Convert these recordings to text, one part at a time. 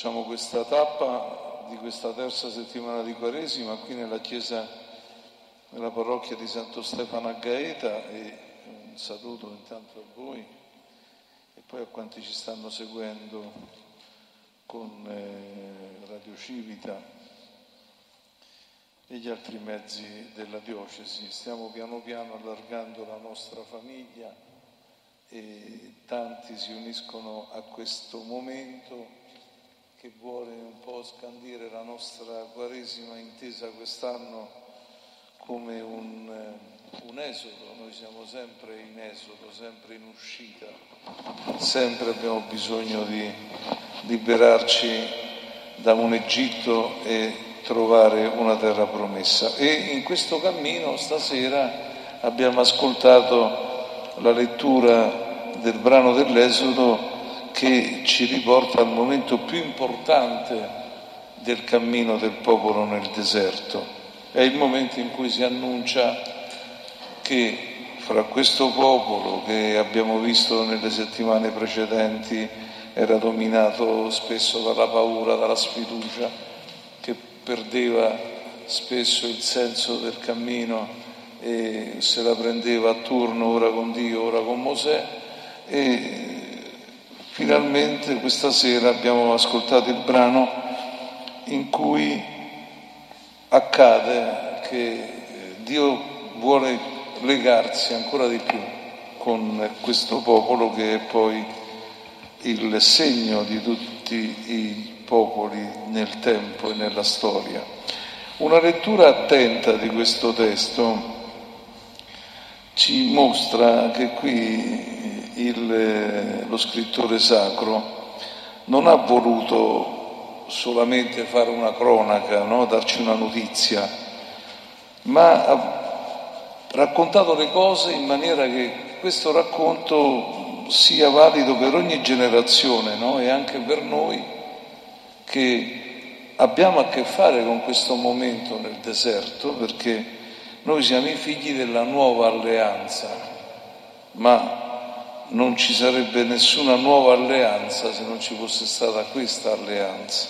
Facciamo questa tappa di questa terza settimana di Quaresima qui nella chiesa, nella parrocchia di Santo Stefano a Gaeta e un saluto intanto a voi e poi a quanti ci stanno seguendo con eh, Radio Civita e gli altri mezzi della diocesi. Stiamo piano piano allargando la nostra famiglia e tanti si uniscono a questo momento che vuole un po' scandire la nostra Quaresima intesa quest'anno come un, eh, un, esodo, noi siamo sempre in esodo, sempre in uscita, sempre abbiamo bisogno di liberarci da un Egitto e trovare una terra promessa. E in questo cammino stasera abbiamo ascoltato la lettura del brano dell'Esodo che ci riporta al momento più importante del cammino del popolo nel deserto. È il momento in cui si annuncia che fra questo popolo che abbiamo visto nelle settimane precedenti era dominato spesso dalla paura, dalla sfiducia, che perdeva spesso il senso del cammino e se la prendeva a turno ora con Dio, ora con Mosè e Finalmente questa sera abbiamo ascoltato il brano in cui accade che Dio vuole legarsi ancora di più con questo popolo che è poi il segno di tutti i popoli nel tempo e nella storia. Una lettura attenta di questo testo ci mostra che qui il, lo scrittore sacro non ha voluto solamente fare una cronaca, no? darci una notizia, ma ha raccontato le cose in maniera che questo racconto sia valido per ogni generazione no? e anche per noi che abbiamo a che fare con questo momento nel deserto, perché noi siamo i figli della nuova alleanza, ma non ci sarebbe nessuna nuova alleanza se non ci fosse stata questa alleanza.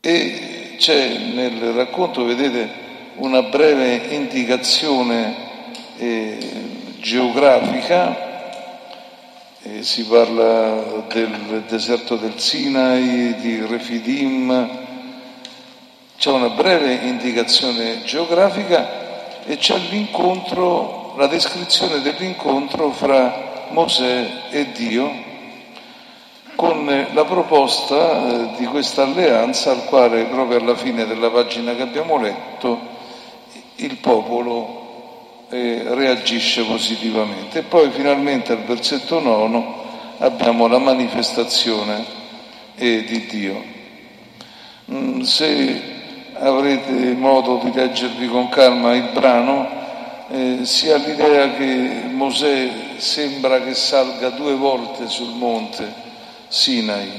E c'è nel racconto, vedete, una breve indicazione eh, geografica, eh, si parla del deserto del Sinai, di Refidim, c'è una breve indicazione geografica e c'è l'incontro la descrizione dell'incontro fra Mosè e Dio con la proposta eh, di questa alleanza al quale proprio alla fine della pagina che abbiamo letto il popolo eh, reagisce positivamente. E poi finalmente al versetto nono abbiamo la manifestazione eh, di Dio. Mm, se avrete modo di leggervi con calma il brano, eh, si ha l'idea che Mosè sembra che salga due volte sul monte Sinai,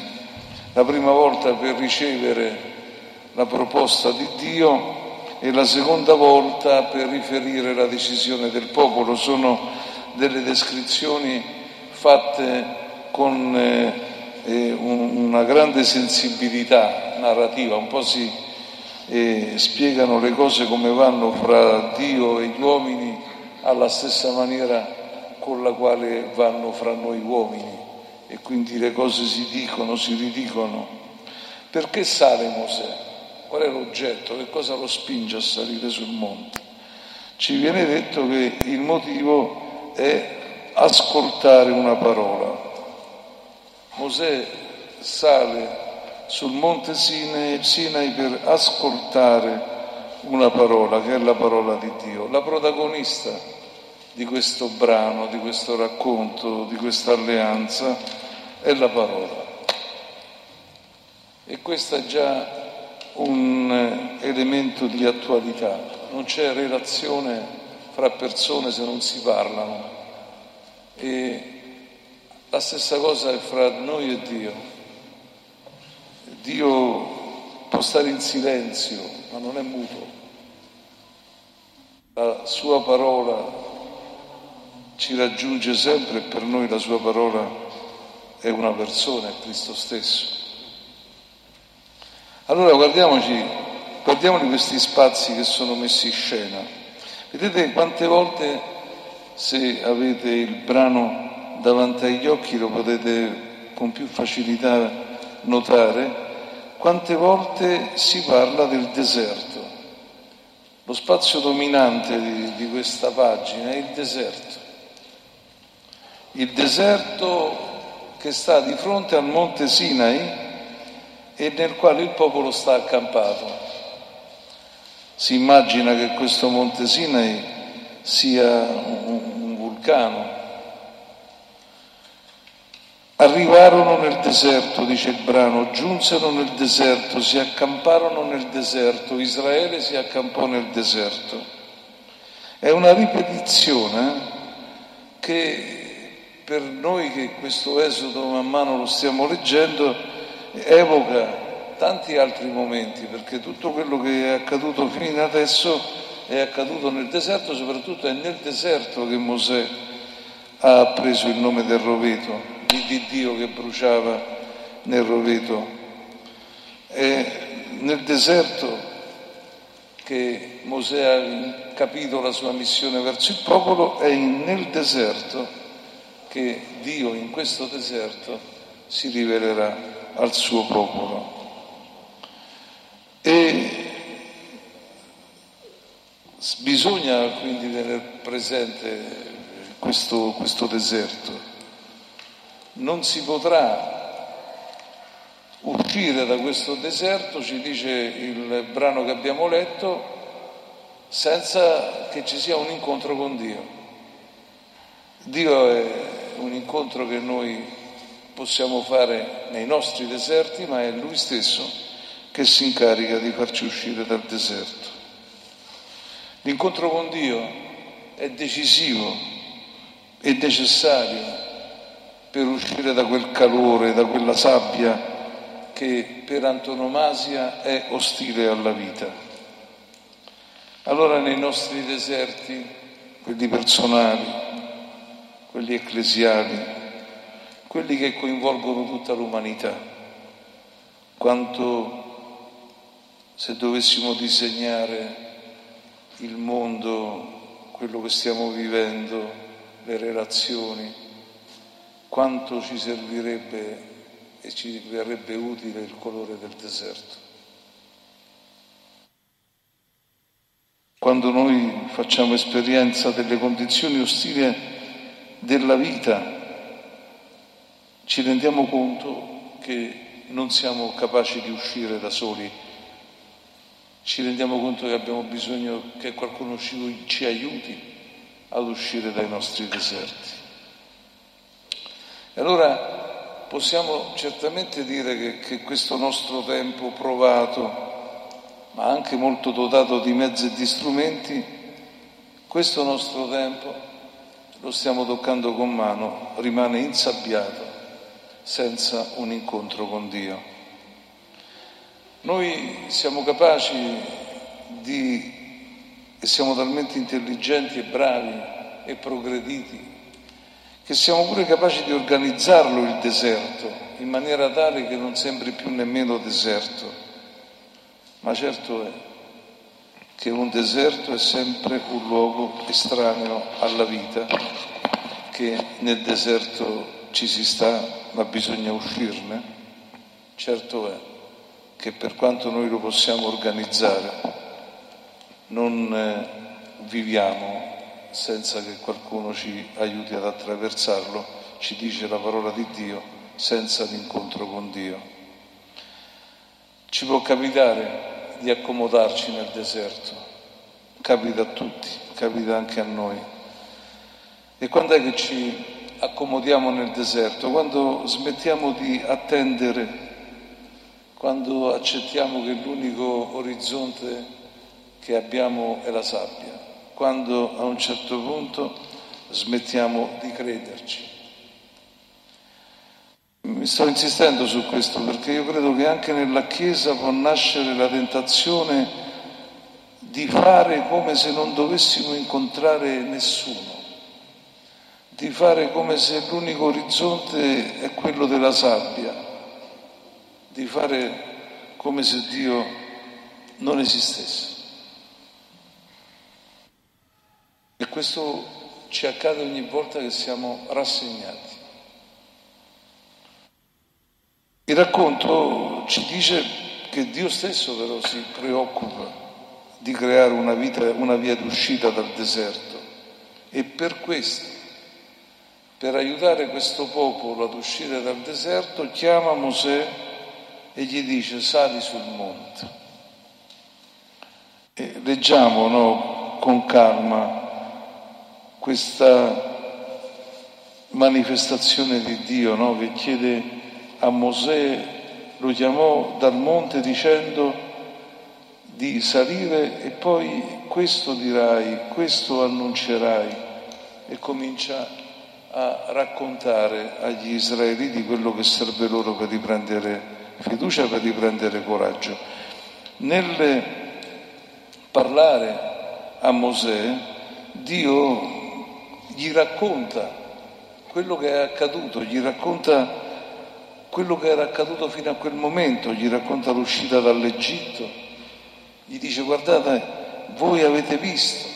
la prima volta per ricevere la proposta di Dio e la seconda volta per riferire la decisione del popolo. Sono delle descrizioni fatte con eh, eh una grande sensibilità narrativa, un po' si e spiegano le cose come vanno fra Dio e gli uomini alla stessa maniera con la quale vanno fra noi uomini e quindi le cose si dicono, si ridicono. Perché sale Mosè? Qual è l'oggetto? Che cosa lo spinge a salire sul monte? Ci viene detto che il motivo è ascoltare una parola. Mosè sale sul monte Sinai, per ascoltare una parola che è la parola di Dio. La protagonista di questo brano, di questo racconto, di questa alleanza è la parola. E questo è già un elemento di attualità. Non c'è relazione fra persone se non si parlano. E la stessa cosa è fra noi e Dio. Dio può stare in silenzio, ma non è muto. La sua parola ci raggiunge sempre e per noi la sua parola è una persona, è Cristo stesso. Allora guardiamoci, guardiamoli questi spazi che sono messi in scena. Vedete quante volte se avete il brano davanti agli occhi lo potete con più facilità notare, quante volte si parla del deserto. Lo spazio dominante di, di questa pagina è il deserto. Il deserto che sta di fronte al monte Sinai e nel quale il popolo sta accampato. Si immagina che questo monte Sinai sia un, un vulcano, Arrivarono nel deserto, dice il brano, giunsero nel deserto, si accamparono nel deserto, Israele si accampò nel deserto. È una ripetizione che per noi che questo esodo man mano lo stiamo leggendo evoca tanti altri momenti, perché tutto quello che è accaduto fino adesso è accaduto nel deserto, soprattutto è nel deserto che Mosè ha preso il nome del roveto di Dio che bruciava nel roveto. È nel deserto che Mosè ha capito la sua missione verso il popolo, è nel deserto che Dio in questo deserto si rivelerà al suo popolo. E bisogna quindi tenere presente questo, questo deserto non si potrà uscire da questo deserto, ci dice il brano che abbiamo letto, senza che ci sia un incontro con Dio. Dio è un incontro che noi possiamo fare nei nostri deserti, ma è Lui stesso che si incarica di farci uscire dal deserto. L'incontro con Dio è decisivo, è necessario per uscire da quel calore, da quella sabbia che per antonomasia è ostile alla vita. Allora nei nostri deserti, quelli personali, quelli ecclesiali, quelli che coinvolgono tutta l'umanità, quanto se dovessimo disegnare il mondo, quello che stiamo vivendo, le relazioni, quanto ci servirebbe e ci verrebbe utile il colore del deserto. Quando noi facciamo esperienza delle condizioni ostili della vita, ci rendiamo conto che non siamo capaci di uscire da soli, ci rendiamo conto che abbiamo bisogno che qualcuno ci aiuti ad uscire dai nostri deserti. E allora possiamo certamente dire che, che questo nostro tempo provato, ma anche molto dotato di mezzi e di strumenti, questo nostro tempo lo stiamo toccando con mano, rimane insabbiato senza un incontro con Dio. Noi siamo capaci di, e siamo talmente intelligenti e bravi e progrediti che siamo pure capaci di organizzarlo il deserto in maniera tale che non sembri più nemmeno deserto. Ma certo è che un deserto è sempre un luogo estraneo alla vita, che nel deserto ci si sta, ma bisogna uscirne. Certo è che per quanto noi lo possiamo organizzare, non eh, viviamo senza che qualcuno ci aiuti ad attraversarlo, ci dice la parola di Dio, senza l'incontro con Dio. Ci può capitare di accomodarci nel deserto, capita a tutti, capita anche a noi. E quando è che ci accomodiamo nel deserto? Quando smettiamo di attendere, quando accettiamo che l'unico orizzonte che abbiamo è la sabbia quando a un certo punto smettiamo di crederci. Mi sto insistendo su questo perché io credo che anche nella Chiesa può nascere la tentazione di fare come se non dovessimo incontrare nessuno, di fare come se l'unico orizzonte è quello della sabbia, di fare come se Dio non esistesse. E questo ci accade ogni volta che siamo rassegnati. Il racconto ci dice che Dio stesso però si preoccupa di creare una, vita, una via d'uscita dal deserto e per questo, per aiutare questo popolo ad uscire dal deserto, chiama Mosè e gli dice sali sul monte. E leggiamo no, con calma questa manifestazione di Dio no, che chiede a Mosè, lo chiamò dal monte dicendo di salire e poi questo dirai, questo annuncerai e comincia a raccontare agli israeliti quello che serve loro per riprendere fiducia, per riprendere coraggio. Nel parlare a Mosè, Dio gli racconta quello che è accaduto, gli racconta quello che era accaduto fino a quel momento, gli racconta l'uscita dall'Egitto, gli dice guardate, voi avete visto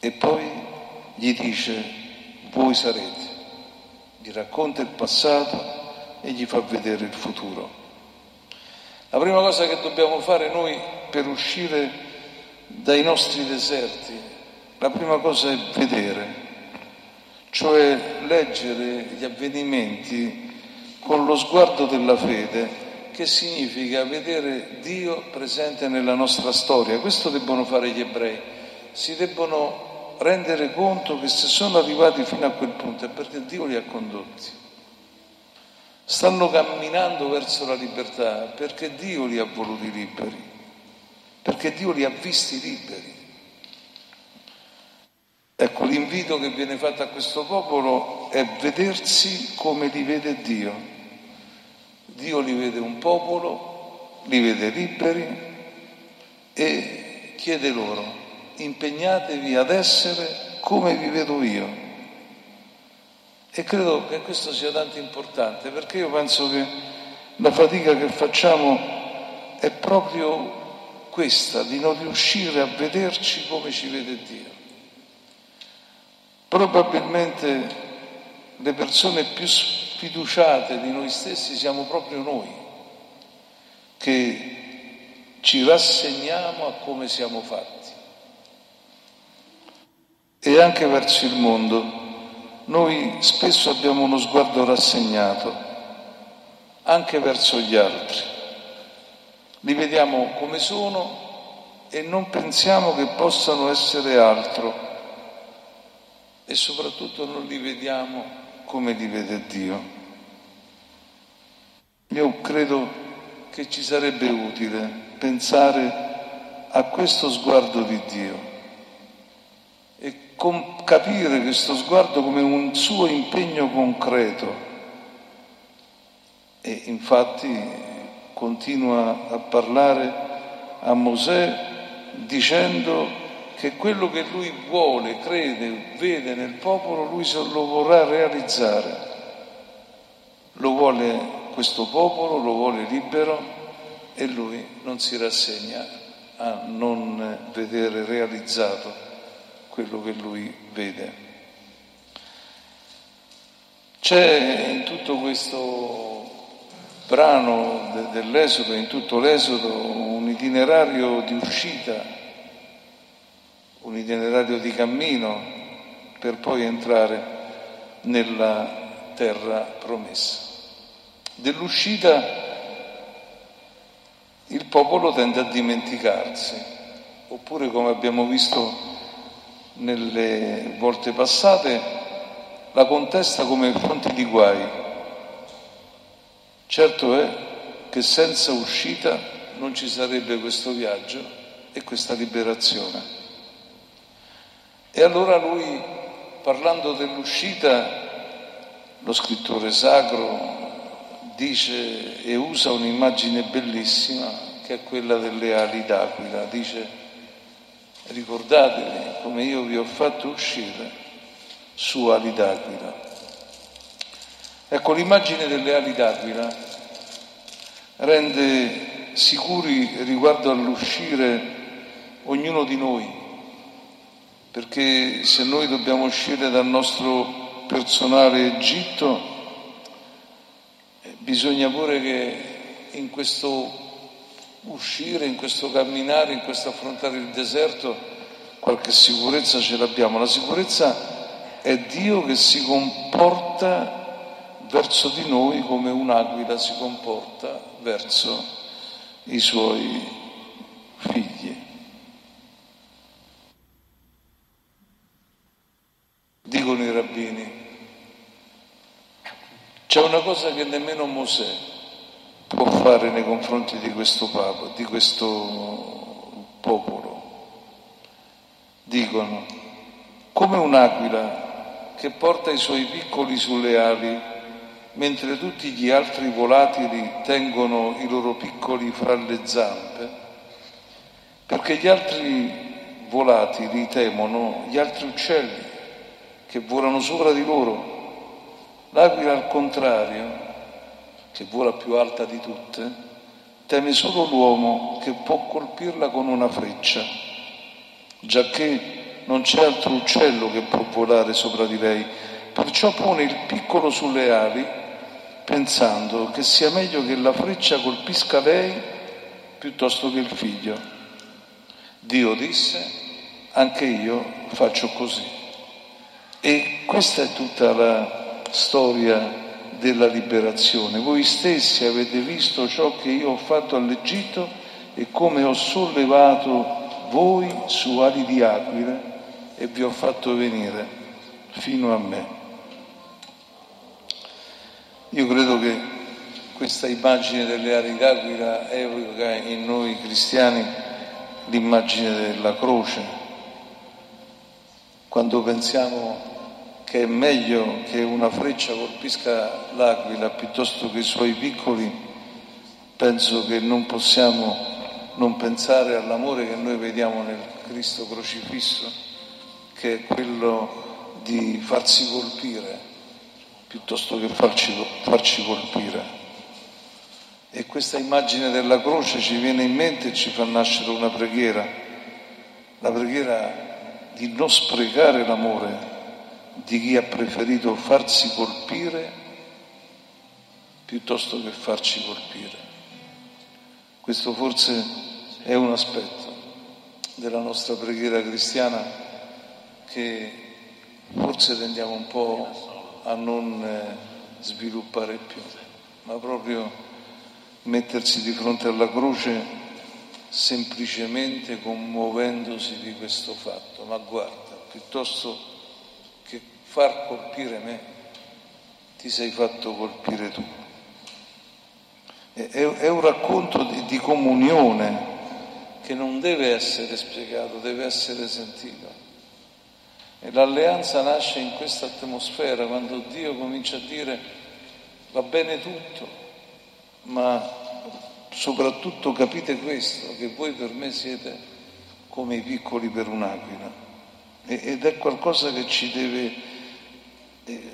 e poi gli dice voi sarete, gli racconta il passato e gli fa vedere il futuro. La prima cosa che dobbiamo fare noi per uscire dai nostri deserti la prima cosa è vedere, cioè leggere gli avvenimenti con lo sguardo della fede, che significa vedere Dio presente nella nostra storia. Questo debbono fare gli ebrei, si debbono rendere conto che se sono arrivati fino a quel punto è perché Dio li ha condotti. Stanno camminando verso la libertà perché Dio li ha voluti liberi, perché Dio li ha visti liberi. L'invito che viene fatto a questo popolo è vedersi come li vede Dio. Dio li vede un popolo, li vede liberi e chiede loro, impegnatevi ad essere come vi vedo io. E credo che questo sia tanto importante perché io penso che la fatica che facciamo è proprio questa, di non riuscire a vederci come ci vede Dio. Probabilmente le persone più sfiduciate di noi stessi siamo proprio noi, che ci rassegniamo a come siamo fatti. E anche verso il mondo noi spesso abbiamo uno sguardo rassegnato, anche verso gli altri. Li vediamo come sono e non pensiamo che possano essere altro e soprattutto non li vediamo come li vede Dio. Io credo che ci sarebbe utile pensare a questo sguardo di Dio e capire questo sguardo come un suo impegno concreto. E infatti continua a parlare a Mosè dicendo che quello che lui vuole, crede, vede nel popolo, lui lo vorrà realizzare. Lo vuole questo popolo, lo vuole libero e lui non si rassegna a non vedere realizzato quello che lui vede. C'è in tutto questo brano dell'Esodo, in tutto l'Esodo, un itinerario di uscita un itinerario di cammino per poi entrare nella terra promessa. Dell'uscita il popolo tende a dimenticarsi, oppure come abbiamo visto nelle volte passate, la contesta come fonte di guai. Certo è che senza uscita non ci sarebbe questo viaggio e questa liberazione. E allora lui, parlando dell'uscita, lo scrittore sacro dice e usa un'immagine bellissima che è quella delle ali d'aquila. Dice, ricordatevi come io vi ho fatto uscire su ali d'aquila. Ecco, l'immagine delle ali d'aquila rende sicuri riguardo all'uscire ognuno di noi, perché se noi dobbiamo uscire dal nostro personale Egitto, eh, bisogna pure che in questo uscire, in questo camminare, in questo affrontare il deserto, qualche sicurezza ce l'abbiamo. La sicurezza è Dio che si comporta verso di noi come un'aquila si comporta verso i suoi figli. Dicono i rabbini, c'è una cosa che nemmeno Mosè può fare nei confronti di questo Papa, di questo popolo. Dicono, come un'aquila che porta i suoi piccoli sulle ali mentre tutti gli altri volatili tengono i loro piccoli fra le zampe, perché gli altri volatili temono gli altri uccelli che volano sopra di loro. L'aquila al contrario, che vola più alta di tutte, teme solo l'uomo che può colpirla con una freccia, giacché non c'è altro uccello che può volare sopra di lei, perciò pone il piccolo sulle ali pensando che sia meglio che la freccia colpisca lei piuttosto che il figlio. Dio disse, anche io faccio così. E questa è tutta la storia della liberazione. Voi stessi avete visto ciò che io ho fatto all'Egitto e come ho sollevato voi su ali di aquile e vi ho fatto venire fino a me. Io credo che questa immagine delle ali d'aquila evoca in noi cristiani l'immagine della croce. Quando pensiamo che è meglio che una freccia colpisca l'aquila piuttosto che i suoi piccoli, penso che non possiamo non pensare all'amore che noi vediamo nel Cristo crocifisso, che è quello di farsi colpire piuttosto che farci, farci colpire. E questa immagine della croce ci viene in mente e ci fa nascere una preghiera, la preghiera di non sprecare l'amore di chi ha preferito farsi colpire piuttosto che farci colpire. Questo forse è un aspetto della nostra preghiera cristiana che forse tendiamo un po' a non eh, sviluppare più, ma proprio mettersi di fronte alla croce semplicemente commuovendosi di questo fatto. Ma guarda, piuttosto far colpire me, ti sei fatto colpire tu. È, è un racconto di, di comunione che non deve essere spiegato, deve essere sentito. E l'alleanza nasce in questa atmosfera, quando Dio comincia a dire va bene tutto, ma soprattutto capite questo, che voi per me siete come i piccoli per un'aquila. Ed è qualcosa che ci deve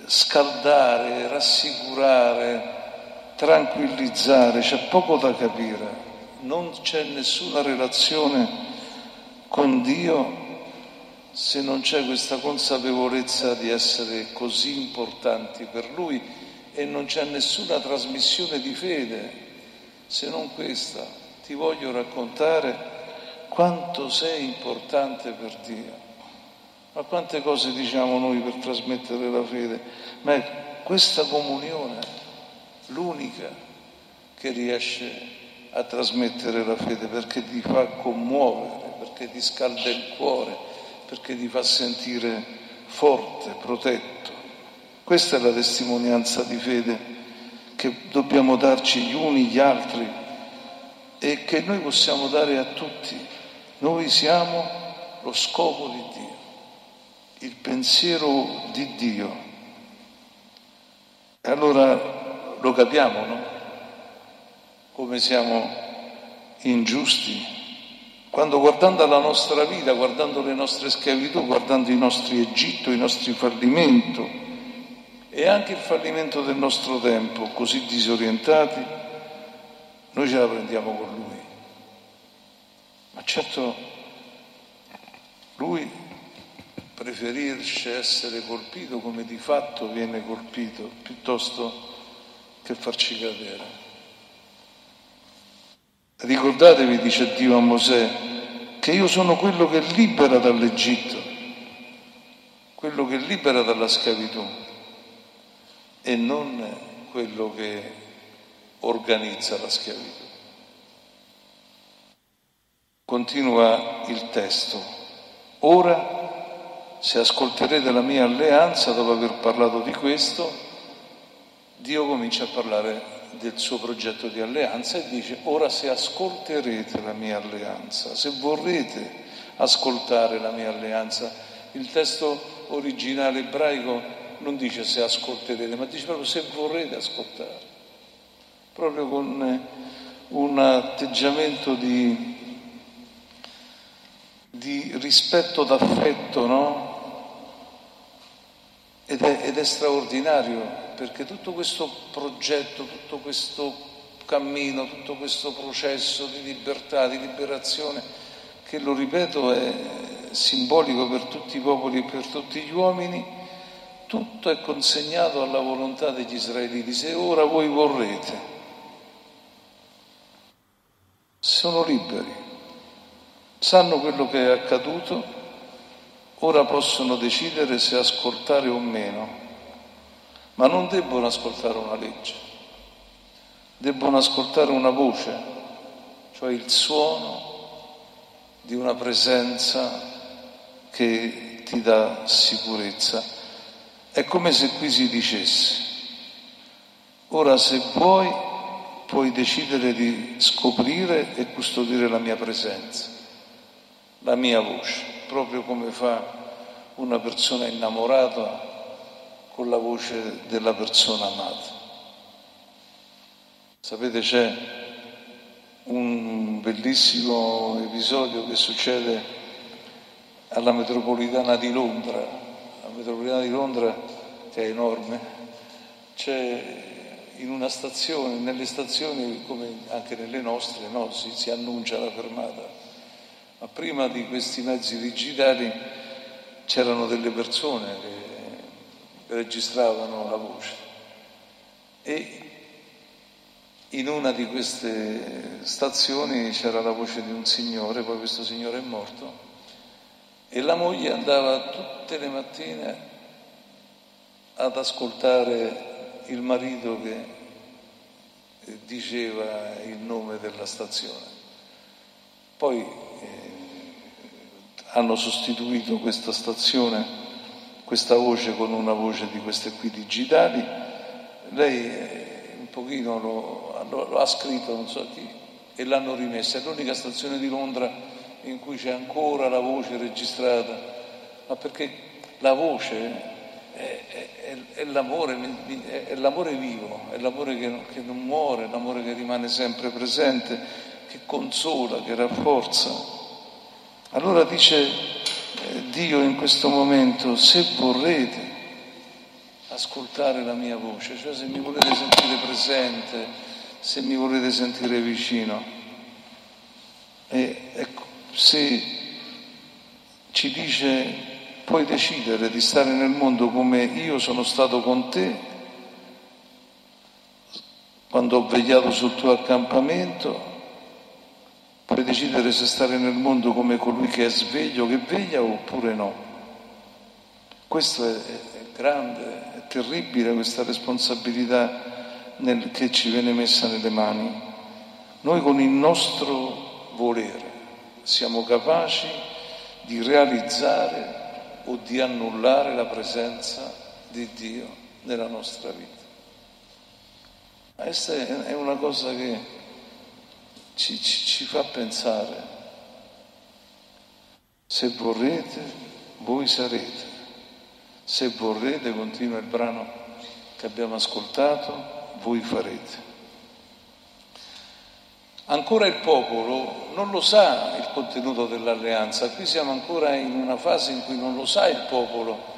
scaldare, rassicurare, tranquillizzare, c'è poco da capire, non c'è nessuna relazione con Dio se non c'è questa consapevolezza di essere così importanti per Lui e non c'è nessuna trasmissione di fede se non questa. Ti voglio raccontare quanto sei importante per Dio. Ma quante cose diciamo noi per trasmettere la fede? Ma è questa comunione l'unica che riesce a trasmettere la fede perché ti fa commuovere, perché ti scalda il cuore perché ti fa sentire forte, protetto. Questa è la testimonianza di fede che dobbiamo darci gli uni gli altri e che noi possiamo dare a tutti. Noi siamo lo scopo di il pensiero di Dio. E allora lo capiamo, no? Come siamo ingiusti quando guardando la nostra vita, guardando le nostre schiavitù, guardando i nostri Egitto, i nostri fallimenti e anche il fallimento del nostro tempo, così disorientati, noi ce la prendiamo con Lui. Ma certo, Lui preferisce essere colpito come di fatto viene colpito, piuttosto che farci cadere. Ricordatevi, dice Dio a Mosè, che io sono quello che libera dall'Egitto, quello che libera dalla schiavitù e non quello che organizza la schiavitù. Continua il testo. Ora, se ascolterete la mia alleanza, dopo aver parlato di questo, Dio comincia a parlare del suo progetto di alleanza e dice ora se ascolterete la mia alleanza, se vorrete ascoltare la mia alleanza, il testo originale ebraico non dice se ascolterete, ma dice proprio se vorrete ascoltare, proprio con un atteggiamento di, di rispetto d'affetto, no? Ed è, ed è straordinario perché tutto questo progetto, tutto questo cammino, tutto questo processo di libertà, di liberazione, che lo ripeto è simbolico per tutti i popoli e per tutti gli uomini, tutto è consegnato alla volontà degli israeliti. Se ora voi vorrete, sono liberi, sanno quello che è accaduto, ora possono decidere se ascoltare o meno ma non debbono ascoltare una legge, debbono ascoltare una voce, cioè il suono di una presenza che ti dà sicurezza. È come se qui si dicesse, ora se vuoi puoi decidere di scoprire e custodire la mia presenza, la mia voce, proprio come fa una persona innamorata con la voce della persona amata. Sapete c'è un bellissimo episodio che succede alla metropolitana di Londra, la metropolitana di Londra che è enorme, c'è in una stazione, nelle stazioni come anche nelle nostre, no? si, si annuncia la fermata, ma prima di questi mezzi digitali c'erano delle persone che registravano la voce. E in una di queste stazioni c'era la voce di un signore, poi questo signore è morto, e la moglie andava tutte le mattine ad ascoltare il marito che diceva il nome della stazione. Poi eh, hanno sostituito questa stazione questa voce con una voce di queste qui digitali. Lei un pochino lo, lo, lo ha scritto, non so chi, e l'hanno rimessa. È l'unica stazione di Londra in cui c'è ancora la voce registrata, ma perché la voce è, è, è, l'amore, è l'amore, vivo, è l'amore che, che non muore, l'amore che rimane sempre presente, che consola, che rafforza. Allora dice Dio in questo momento, se vorrete ascoltare la mia voce, cioè se mi volete sentire presente, se mi volete sentire vicino, e ecco, se ci dice puoi decidere di stare nel mondo come io sono stato con te, quando ho vegliato sul tuo accampamento, Puoi decidere se stare nel mondo come colui che è sveglio, che veglia oppure no. Questo è, è grande, è terribile questa responsabilità nel, che ci viene messa nelle mani. Noi con il nostro volere siamo capaci di realizzare o di annullare la presenza di Dio nella nostra vita. Questa è una cosa che ci, ci, ci fa pensare, se vorrete, voi sarete, se vorrete, continua il brano che abbiamo ascoltato, voi farete. ancora il popolo non lo sa il contenuto dell'alleanza, qui siamo ancora in una fase in cui non lo sa il popolo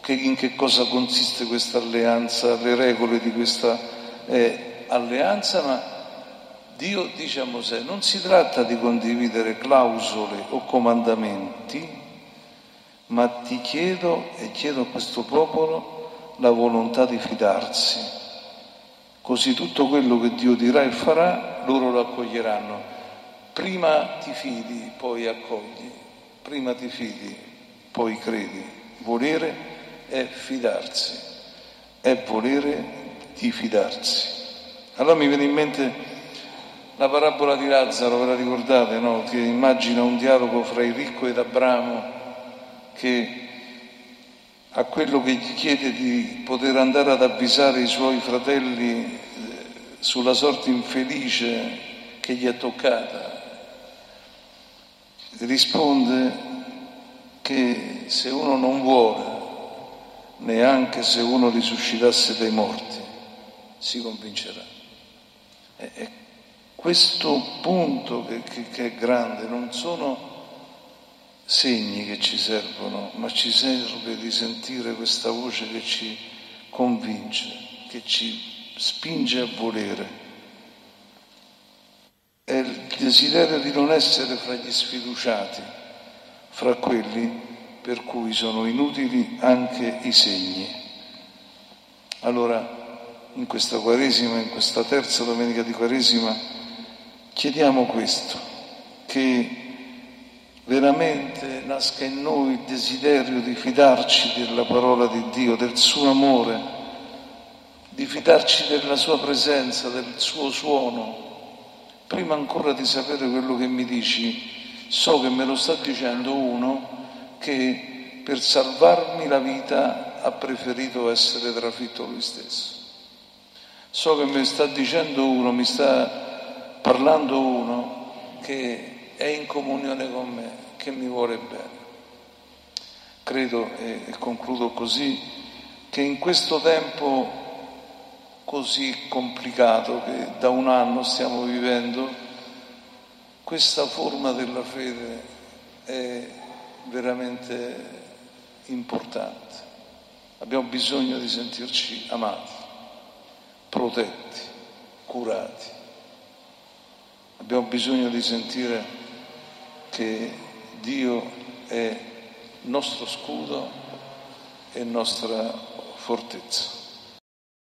che, in che cosa consiste questa alleanza, le regole di questa eh, alleanza, ma Dio dice a Mosè, non si tratta di condividere clausole o comandamenti, ma ti chiedo e chiedo a questo popolo la volontà di fidarsi. Così tutto quello che Dio dirà e farà, loro lo accoglieranno. Prima ti fidi, poi accogli. Prima ti fidi, poi credi. Volere è fidarsi, è volere di fidarsi. Allora mi viene in mente la parabola di Lazzaro, ve la ricordate, no? Che immagina un dialogo fra il ricco ed Abramo che a quello che gli chiede di poter andare ad avvisare i suoi fratelli eh, sulla sorte infelice che gli è toccata, risponde che se uno non vuole, neanche se uno risuscitasse dai morti, si convincerà. E, questo punto che, che, che è grande non sono segni che ci servono, ma ci serve di sentire questa voce che ci convince, che ci spinge a volere. È il desiderio di non essere fra gli sfiduciati, fra quelli per cui sono inutili anche i segni. Allora, in questa Quaresima, in questa terza domenica di Quaresima, Chiediamo questo, che veramente nasca in noi il desiderio di fidarci della parola di Dio, del suo amore, di fidarci della sua presenza, del suo suono. Prima ancora di sapere quello che mi dici, so che me lo sta dicendo uno che per salvarmi la vita ha preferito essere trafitto lui stesso. So che mi sta dicendo uno, mi sta parlando uno che è in comunione con me, che mi vuole bene. Credo, e concludo così, che in questo tempo così complicato che da un anno stiamo vivendo, questa forma della fede è veramente importante. Abbiamo bisogno di sentirci amati, protetti, curati. Abbiamo bisogno di sentire che Dio è nostro scudo e nostra fortezza.